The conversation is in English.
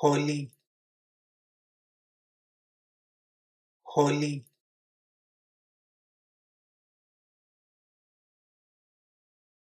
holy holy